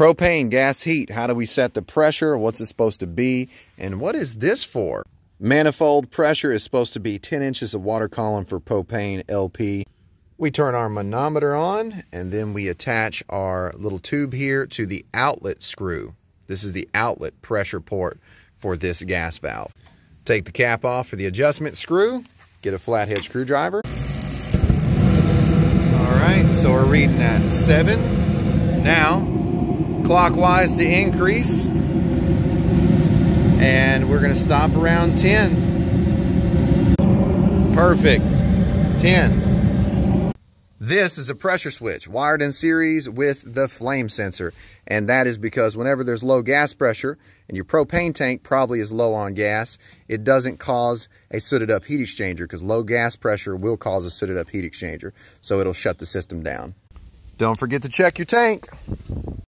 Propane gas heat. How do we set the pressure? What's it supposed to be? And what is this for? Manifold pressure is supposed to be 10 inches of water column for propane LP. We turn our manometer on and then we attach our little tube here to the outlet screw. This is the outlet pressure port for this gas valve. Take the cap off for the adjustment screw. Get a flathead screwdriver. All right, so we're reading at seven. Now, clockwise to increase. And we're gonna stop around 10. Perfect, 10. This is a pressure switch wired in series with the flame sensor. And that is because whenever there's low gas pressure and your propane tank probably is low on gas, it doesn't cause a sooted up heat exchanger because low gas pressure will cause a sooted up heat exchanger. So it'll shut the system down. Don't forget to check your tank.